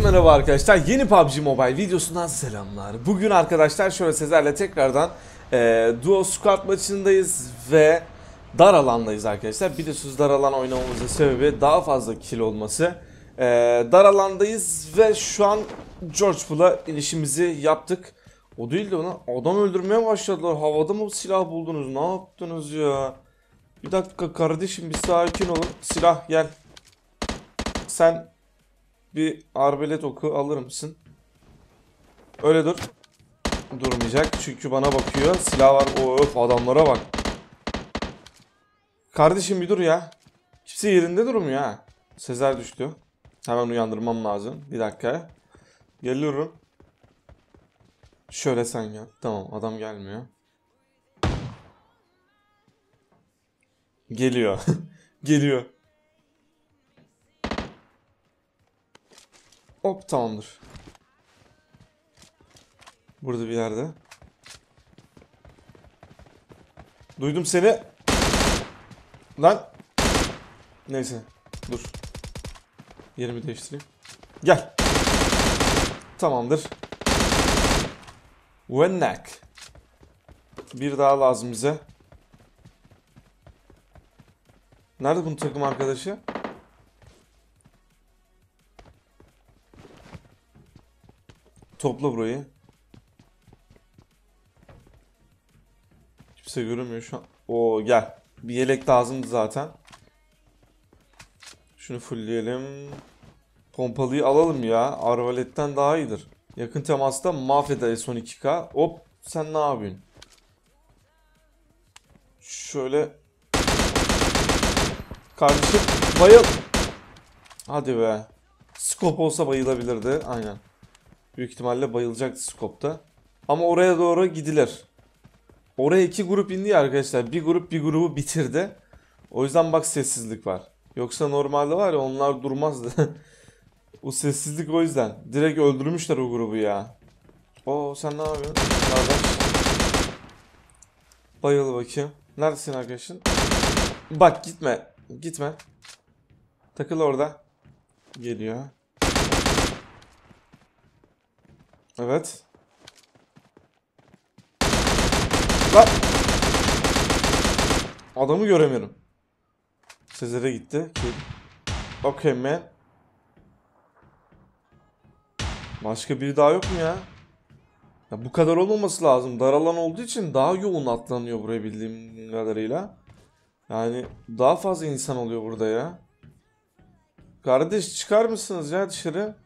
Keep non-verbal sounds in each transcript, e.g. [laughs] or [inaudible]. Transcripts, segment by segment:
Herkese merhaba arkadaşlar. Yeni PUBG Mobile videosundan selamlar. Bugün arkadaşlar şöyle Sezer'le tekrardan e, Duo Squad maçındayız ve dar alandayız arkadaşlar. Biliyorsunuz dar alan oynamamızın sebebi daha fazla kill olması. E, dar alandayız ve şu an George Pool'a inişimizi yaptık. O değil de ona adam öldürmeye başladılar. Havada mı silah buldunuz? Ne yaptınız ya? Bir dakika kardeşim bir sakin olun. Silah gel. Sen bir arbelet oku alır mısın? Öyle dur. Durmayacak çünkü bana bakıyor. Silah var. Of adamlara bak. Kardeşim bir dur ya. Kimse yerinde durmuyor ha. Sezer düştü. Hemen uyandırmam lazım. Bir dakika. Geliyorum. Şöyle sen gel. Tamam adam gelmiyor. Geliyor. [laughs] Geliyor. Hop tamamdır. Burada bir yerde. Duydum seni. Lan. Neyse. Dur. Yerimi değiştireyim. Gel. Tamamdır. Wennak. Bir daha lazım bize. Nerede bunun takım arkadaşı? Topla burayı. Kimse görünmüyor şu an. Oo gel. Bir yelek lazımdı zaten. Şunu fullleyelim. Pompalıyı alalım ya. Arvaletten daha iyidir. Yakın temasta mahveder S12K. Hop sen ne yapıyorsun? Şöyle. Kardeşim bayıl. Hadi be. Skop olsa bayılabilirdi. Aynen. Büyük ihtimalle bayılacaktı skopta. Ama oraya doğru gidilir. Oraya iki grup indi ya arkadaşlar. Bir grup bir grubu bitirdi. O yüzden bak sessizlik var. Yoksa normalde var ya onlar durmazdı. [laughs] o sessizlik o yüzden. Direkt öldürmüşler o grubu ya. Oo sen ne yapıyorsun? Kardeş. Bayıl bakayım. Neredesin arkadaşın? Bak gitme. Gitme. Takıl orada. Geliyor. Evet. Lan. Adamı göremiyorum. Sezer'e gitti. Okay man. Başka biri daha yok mu ya? ya? Bu kadar olmaması lazım. Dar alan olduğu için daha yoğun atlanıyor buraya bildiğim kadarıyla. Yani daha fazla insan oluyor burada ya. Kardeş çıkar mısınız ya dışarı?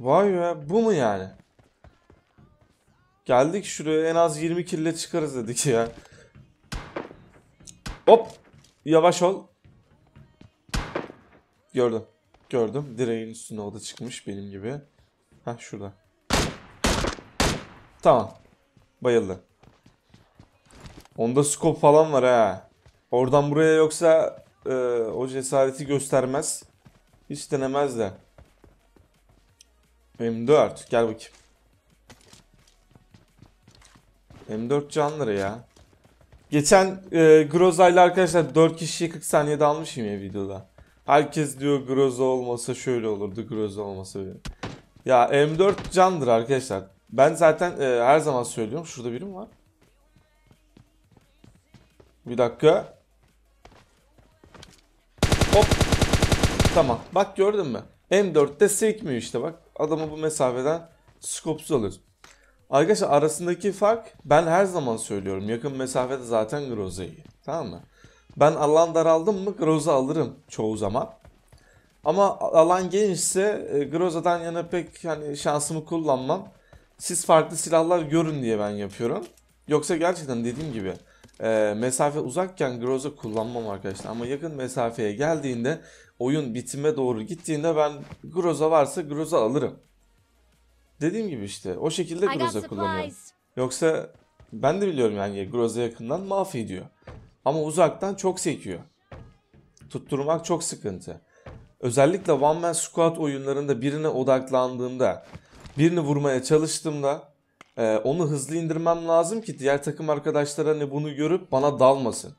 Vay be bu mu yani? Geldik şuraya en az 20 kille çıkarız dedik ya. Hop. Yavaş ol. Gördüm. Gördüm. Direğin üstüne o da çıkmış benim gibi. Heh şurada. Tamam. Bayıldı. Onda scope falan var ha. Oradan buraya yoksa e, o cesareti göstermez. Hiç denemez de. M4 gel bakayım. M4 canları ya. Geçen e, Groza ile arkadaşlar 4 kişiyi 40 saniyede almışım ya videoda. Herkes diyor Groza olmasa şöyle olurdu, Groza olmasa böyle. Ya M4 candır arkadaşlar. Ben zaten e, her zaman söylüyorum. Şurada birim var. Bir dakika. Hop. Tamam. Bak gördün mü? M4'te sekmiyor işte bak. Adamı bu mesafeden skopsuz alıyoruz. Arkadaşlar arasındaki fark ben her zaman söylüyorum. Yakın mesafede zaten Groza iyi. Tamam mı? Ben alan daraldım mı Groza alırım çoğu zaman. Ama alan genişse e, Groza'dan yana pek hani şansımı kullanmam. Siz farklı silahlar görün diye ben yapıyorum. Yoksa gerçekten dediğim gibi e, mesafe uzakken Groza kullanmam arkadaşlar. Ama yakın mesafeye geldiğinde oyun bitime doğru gittiğinde ben Groza varsa Groza alırım. Dediğim gibi işte o şekilde Groza kullanıyorum. Yoksa ben de biliyorum yani Groza yakından mahvediyor. Ama uzaktan çok sekiyor. Tutturmak çok sıkıntı. Özellikle One Man Squad oyunlarında birine odaklandığımda, birini vurmaya çalıştığımda e, onu hızlı indirmem lazım ki diğer takım arkadaşlar hani bunu görüp bana dalmasın.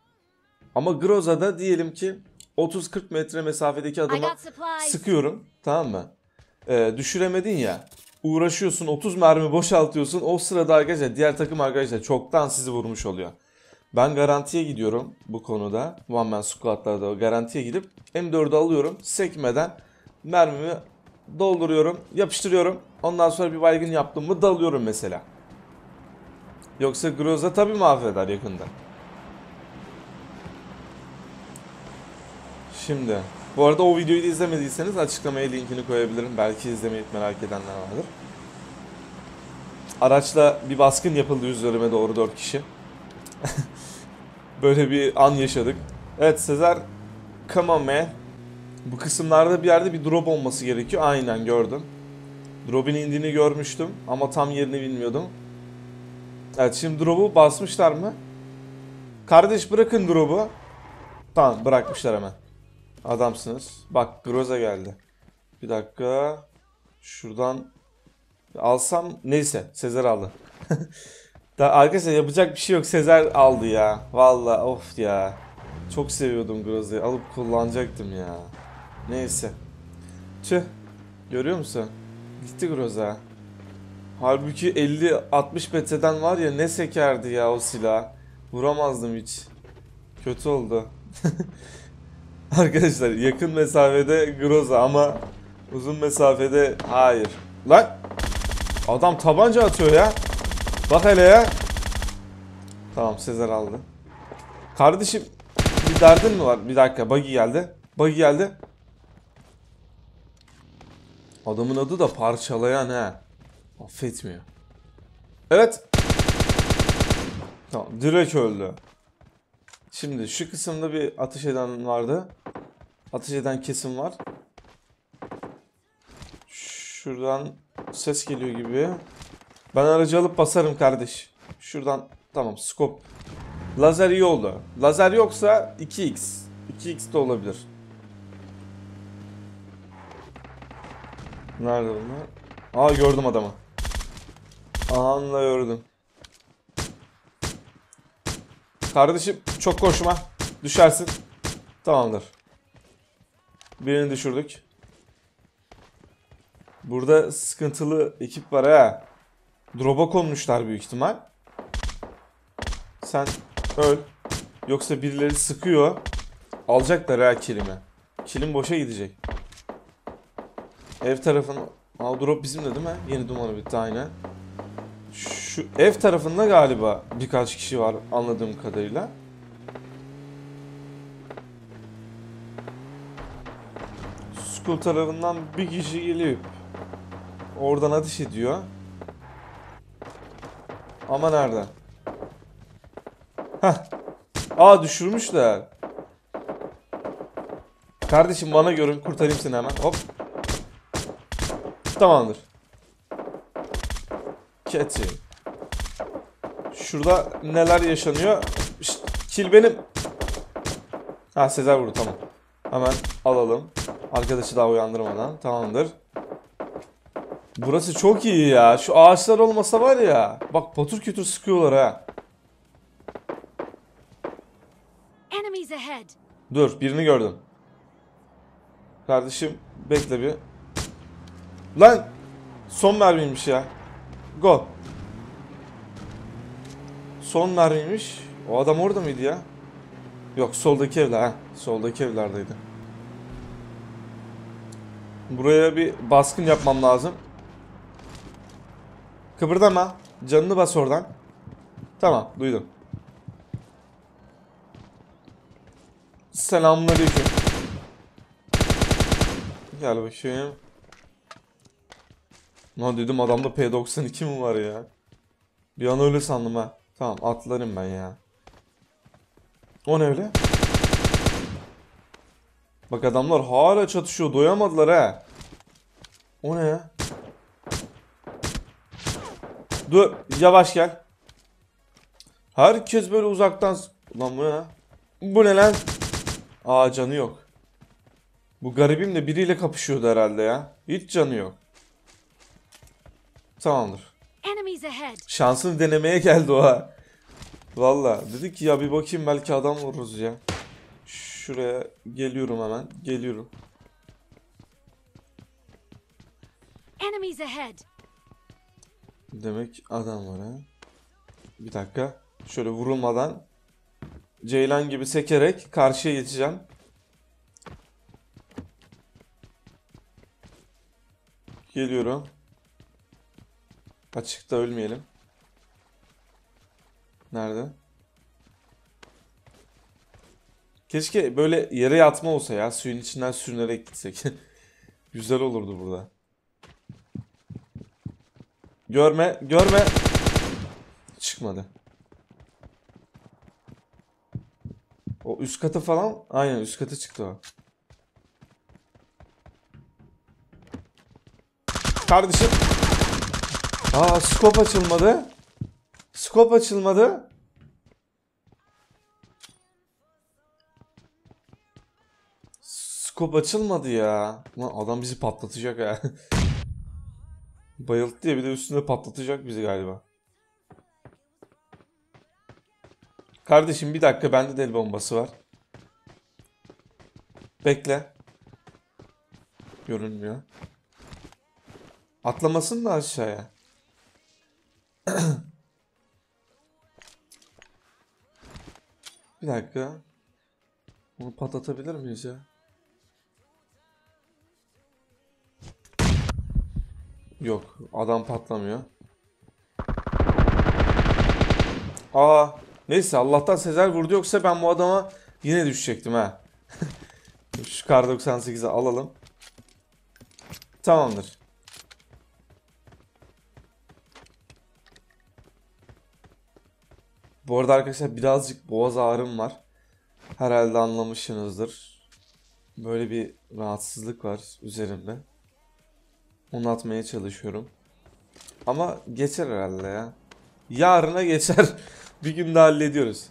Ama Groza'da diyelim ki 30-40 metre mesafedeki adama sıkıyorum. Tamam mı? Ee, düşüremedin ya. Uğraşıyorsun 30 mermi boşaltıyorsun. O sırada arkadaşlar diğer takım arkadaşlar çoktan sizi vurmuş oluyor. Ben garantiye gidiyorum bu konuda. One man squatlarda o garantiye gidip M4'ü alıyorum. Sekmeden mermimi dolduruyorum. Yapıştırıyorum. Ondan sonra bir baygın yaptım mı dalıyorum mesela. Yoksa Groza tabii mahveder yakında. Şimdi bu arada o videoyu da izlemediyseniz açıklamaya linkini koyabilirim. Belki izlemeyi merak edenler vardır. Araçla bir baskın yapıldı üzerime doğru 4 kişi. [laughs] Böyle bir an yaşadık. Evet Sezer come. Bu kısımlarda bir yerde bir drop olması gerekiyor. Aynen gördüm. Drop'un indiğini görmüştüm ama tam yerini bilmiyordum. Evet şimdi drop'u basmışlar mı? Kardeş bırakın drop'u. Tamam bırakmışlar hemen. Adamsınız. Bak Groza geldi. Bir dakika. Şuradan alsam neyse Sezer aldı. [laughs] da arkadaşlar yapacak bir şey yok. Sezer aldı ya. Valla of ya. Çok seviyordum Groza'yı. Alıp kullanacaktım ya. Neyse. Tüh. Görüyor musun? Gitti Groza. Halbuki 50-60 metreden var ya ne sekerdi ya o silah. Vuramazdım hiç. Kötü oldu. [laughs] Arkadaşlar yakın mesafede Groza ama uzun mesafede hayır. Lan adam tabanca atıyor ya. Bak hele ya. Tamam Sezer aldı. Kardeşim bir derdin mi var? Bir dakika buggy geldi. Buggy geldi. Adamın adı da parçalayan ha. Affetmiyor. Evet. Tamam direkt öldü. Şimdi şu kısımda bir ateş eden vardı. Ateş eden kesim var. Şuradan ses geliyor gibi. Ben aracı alıp basarım kardeş. Şuradan tamam scope. Lazer iyi oldu. Lazer yoksa 2x. 2x de olabilir. Nerede bunlar? Aa gördüm adamı. Anla gördüm. Kardeşim çok koşma. Düşersin. Tamamdır. Birini düşürdük. Burada sıkıntılı ekip var ha. Drop'a konmuşlar büyük ihtimal. Sen öl. Yoksa birileri sıkıyor. Alacaklar ha kilimi. Kilim boşa gidecek. Ev tarafın... Aa drop bizim de değil mi? Yeni dumanı bitti aynen. Şu ev tarafında galiba birkaç kişi var anladığım kadarıyla. School tarafından bir kişi geliyor. Oradan ateş ediyor. Ama nerede? Heh. Aa düşürmüşler. Kardeşim bana görün kurtarayım seni hemen. Hop. Tamamdır. Cathy. Şurada neler yaşanıyor? Şşt, kill benim. Ha Sezer vurdu tamam. Hemen alalım. Arkadaşı daha uyandırmadan. Tamamdır. Burası çok iyi ya. Şu ağaçlar olmasa var ya. Bak patır kütür sıkıyorlar ha. Dur birini gördüm. Kardeşim bekle bir. Lan son mermiymiş ya. Go. Son mermiymiş. O adam orada mıydı ya? Yok soldaki evler ha. Soldaki evlerdeydi. Buraya bir baskın yapmam lazım. Kıpırdama. Canını bas oradan. Tamam duydum. Selamünaleyküm. Gel bakayım. Lan dedim adamda P92 mi var ya? Bir an öyle sandım ha. Tamam atlarım ben ya. O ne öyle? Bak adamlar hala çatışıyor doyamadılar ha. O ne ya? Dur yavaş gel. Herkes böyle uzaktan... Ulan bu ne? Bu ne lan? Aa canı yok. Bu garibim de biriyle kapışıyordu herhalde ya. Hiç canı yok. Tamamdır. Şansını denemeye geldi o ha. Valla dedik ki ya bir bakayım belki adam vururuz ya. Şuraya geliyorum hemen. Geliyorum. Demek adam var ha. Bir dakika. Şöyle vurulmadan Ceylan gibi sekerek karşıya geçeceğim. Geliyorum. Açıkta ölmeyelim. Nerede? Keşke böyle yere yatma olsa ya. Suyun içinden sürünerek gitsek. [laughs] Güzel olurdu burada. Görme, görme. Çıkmadı. O üst katı falan, aynen üst katı çıktı o. Kardeşim. Aa, skop açılmadı. Skop açılmadı. Skop açılmadı ya. Lan adam bizi patlatacak ha. [laughs] Bayılttı ya bir de üstünde patlatacak bizi galiba. Kardeşim bir dakika bende de el bombası var. Bekle. Görünmüyor. Atlamasın da aşağıya. [clears throat] bir dakika. Onu patlatabilir miyiz ya? Yok, adam patlamıyor. Aa, neyse Allah'tan Sezer vurdu yoksa ben bu adama yine düşecektim ha. [laughs] Şu kar 98'i alalım. Tamamdır. Bu arada arkadaşlar birazcık boğaz ağrım var. Herhalde anlamışsınızdır. Böyle bir rahatsızlık var üzerimde. Onu atmaya çalışıyorum. Ama geçer herhalde ya. Yarına geçer. [laughs] bir günde hallediyoruz.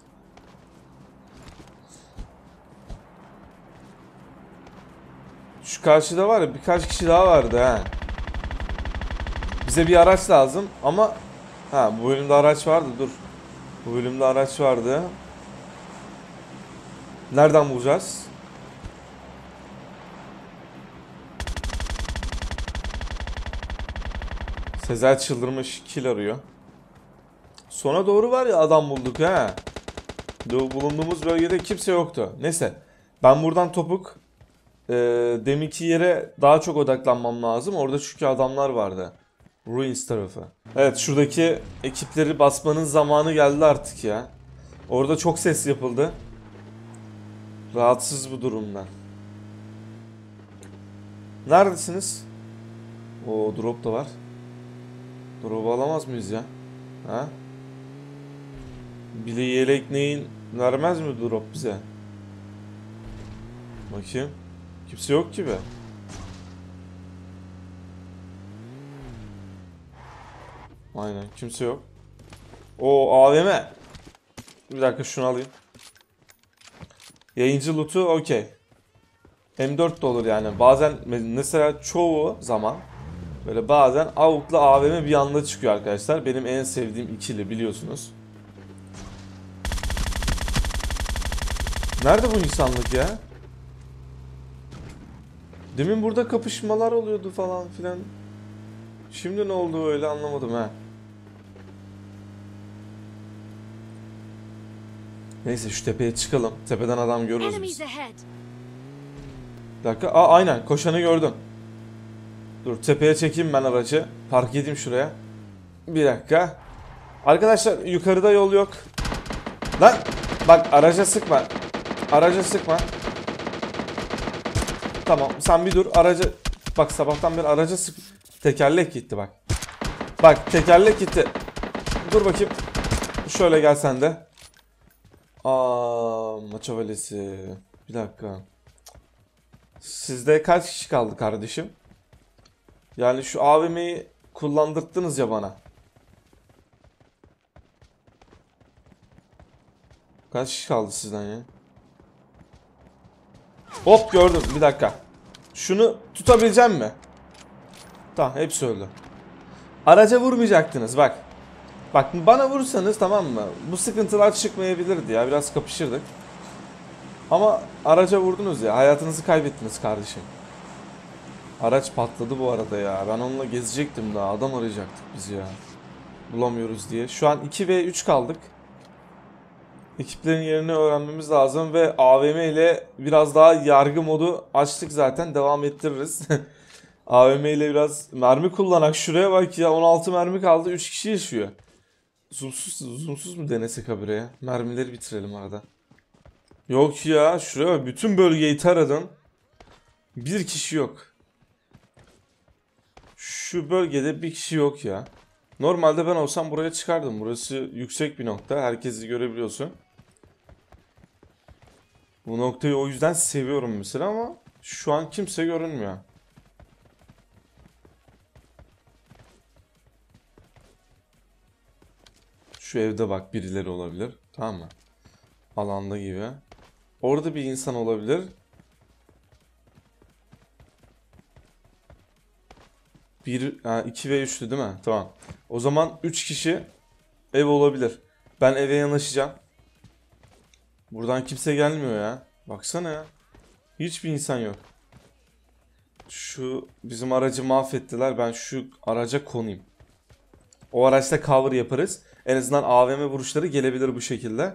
Şu karşıda var ya birkaç kişi daha vardı ha. Bize bir araç lazım ama ha bu bölümde araç vardı dur. Bu bölümde araç vardı. Nereden bulacağız? Sezer çıldırmış kill arıyor. Sona doğru var ya adam bulduk ha. Bu bulunduğumuz bölgede kimse yoktu. Neyse. Ben buradan topuk e, deminki yere daha çok odaklanmam lazım. Orada çünkü adamlar vardı. Ruins tarafı. Evet şuradaki ekipleri basmanın zamanı geldi artık ya. Orada çok ses yapıldı. Rahatsız bu durumdan. Neredesiniz? O drop da var. Drop'u alamaz mıyız ya? Ha? Bile yelek neyin vermez mi drop bize? Bakayım. Kimse yok gibi. Aynen kimse yok. O AVM. Bir dakika şunu alayım. Yayıncı loot'u okey. M4 de olur yani. Bazen mesela çoğu zaman böyle bazen AUK'la AVM bir anda çıkıyor arkadaşlar. Benim en sevdiğim ikili biliyorsunuz. Nerede bu insanlık ya? Demin burada kapışmalar oluyordu falan filan. Şimdi ne oldu öyle anlamadım ha. Neyse şu tepeye çıkalım. Tepeden adam görürüz biz. Bir dakika. Aa aynen koşanı gördüm. Dur tepeye çekeyim ben aracı. Park edeyim şuraya. Bir dakika. Arkadaşlar yukarıda yol yok. Lan bak araca sıkma. Araca sıkma. Tamam sen bir dur araca bak sabahtan beri araca sık tekerlek gitti bak. Bak tekerlek gitti. Dur bakayım. Şöyle gel sen de. Aa maça valisi. Bir dakika. Sizde kaç kişi kaldı kardeşim? Yani şu AVM'yi kullandırttınız ya bana. Kaç kişi kaldı sizden ya? Hop gördüm bir dakika. Şunu tutabileceğim mi? Tamam hepsi öldü. Araca vurmayacaktınız bak. Bak bana vursanız tamam mı? Bu sıkıntılar çıkmayabilirdi ya biraz kapışırdık. Ama araca vurdunuz ya. Hayatınızı kaybettiniz kardeşim. Araç patladı bu arada ya. Ben onunla gezecektim daha. Adam arayacaktık biz ya. Bulamıyoruz diye. Şu an 2 ve 3 kaldık. Ekiplerin yerini öğrenmemiz lazım ve AVM ile biraz daha yargı modu açtık zaten. Devam ettiririz. [laughs] AVM ile biraz mermi kullanak. Şuraya bak ya 16 mermi kaldı. 3 kişi yaşıyor. Zoomsuz, zoomsuz mu denesek habire ya? Mermileri bitirelim arada. Yok ya şuraya. Bütün bölgeyi taradım. Bir kişi yok. Şu bölgede bir kişi yok ya. Normalde ben olsam buraya çıkardım. Burası yüksek bir nokta. Herkesi görebiliyorsun. Bu noktayı o yüzden seviyorum mesela ama şu an kimse görünmüyor. Şu evde bak birileri olabilir. Tamam mı? Alanda gibi. Orada bir insan olabilir. Bir, ha, 2 ve 3'tü değil mi? Tamam. O zaman 3 kişi ev olabilir. Ben eve yanaşacağım. Buradan kimse gelmiyor ya. Baksana ya. Hiçbir insan yok. Şu bizim aracı mahvettiler. Ben şu araca konayım. O araçta cover yaparız. En azından AVM vuruşları gelebilir bu şekilde.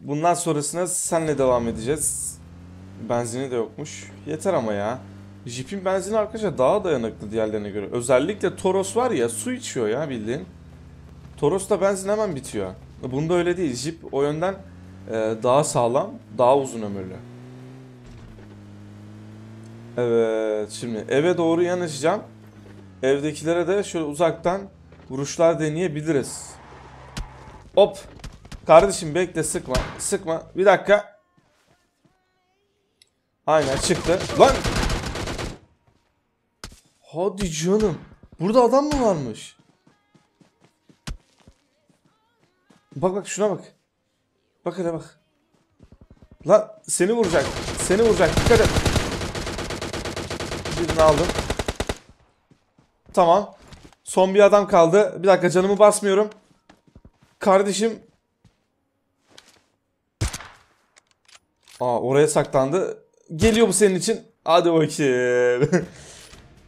Bundan sonrasına senle devam edeceğiz. Benzini de yokmuş. Yeter ama ya. Jeep'in benzini arkadaşlar daha dayanıklı diğerlerine göre. Özellikle Toros var ya su içiyor ya bildiğin. Toros'ta benzin hemen bitiyor. Bunda öyle değil. Jeep o yönden e, daha sağlam, daha uzun ömürlü. Evet şimdi eve doğru yanaşacağım. Evdekilere de şöyle uzaktan vuruşlar deneyebiliriz. Hop. Kardeşim bekle sıkma. Sıkma. Bir dakika. Aynen çıktı. Lan. Hadi canım. Burada adam mı varmış? Bak bak şuna bak. Bak hele bak. Lan seni vuracak. Seni vuracak. Dikkat et. Birini aldım. Tamam. Son bir adam kaldı. Bir dakika canımı basmıyorum. Kardeşim. Aa oraya saklandı. Geliyor bu senin için. Hadi bakayım. [laughs]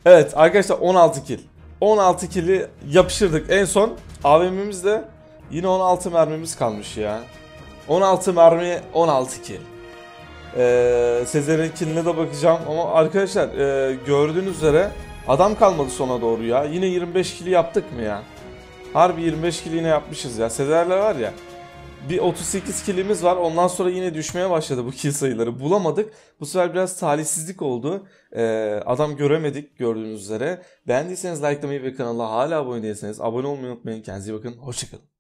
evet arkadaşlar 16 kill. 16 kill'i yapıştırdık. En son AVM'imizde yine 16 mermimiz kalmış ya. 16 mermi 16 kill. Ee, Sezer'in killine de bakacağım ama arkadaşlar e, gördüğünüz üzere adam kalmadı sona doğru ya. Yine 25 kill yaptık mı ya? Harbi 25 kill yine yapmışız ya. Sezer'ler var ya. Bir 38 killimiz var. Ondan sonra yine düşmeye başladı bu kill sayıları. Bulamadık. Bu sefer biraz talihsizlik oldu. Ee, adam göremedik gördüğünüz üzere. Beğendiyseniz likelamayı ve kanala hala abone değilseniz abone olmayı unutmayın. Kendinize iyi bakın. Hoşçakalın.